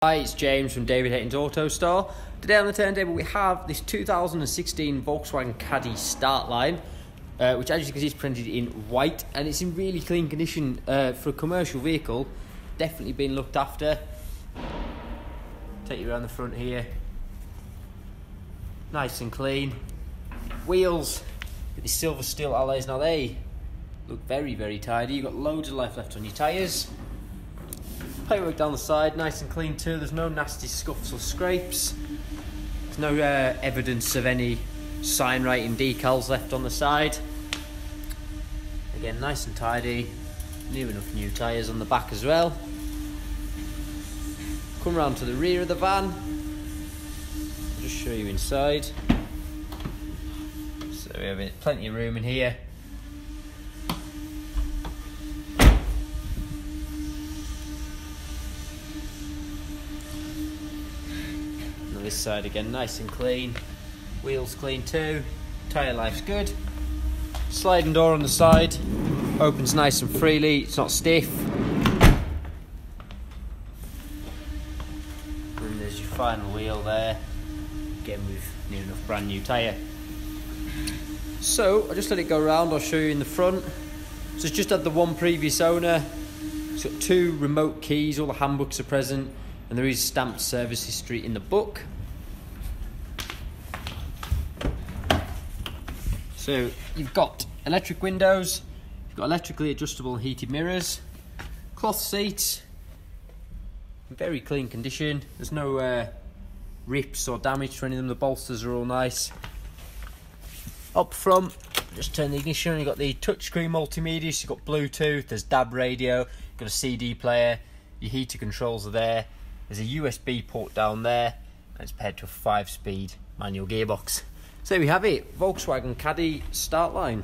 Hi, it's James from David Hayton's Autostore. Today on the turntable we have this 2016 Volkswagen Caddy Startline, uh, which as you can see is printed in white and it's in really clean condition uh, for a commercial vehicle. Definitely been looked after. Take you around the front here. Nice and clean. Wheels, with these silver steel alloys, now they look very, very tidy. You've got loads of life left on your tyres. Paintwork down the side, nice and clean too. There's no nasty scuffs or scrapes. There's no uh, evidence of any sign writing decals left on the side. Again, nice and tidy. New enough new tyres on the back as well. Come round to the rear of the van. I'll just show you inside. So we have plenty of room in here. This side again, nice and clean. Wheels clean too. Tyre life's good. Sliding door on the side. Opens nice and freely. It's not stiff. And there's your final wheel there. Again with new enough brand new tyre. So, I'll just let it go around. I'll show you in the front. So it's just had the one previous owner. It's got two remote keys. All the handbooks are present and there is stamped service history in the book. So you've got electric windows, you've got electrically adjustable heated mirrors, cloth seats, very clean condition. There's no uh, rips or damage to any of them. The bolsters are all nice. Up front, just turn the ignition on. You've got the touchscreen multimedia. So you've got Bluetooth. There's DAB radio. You've got a CD player. Your heater controls are there. There's a USB port down there, and it's paired to a five-speed manual gearbox. So there we have it, Volkswagen Caddy Startline.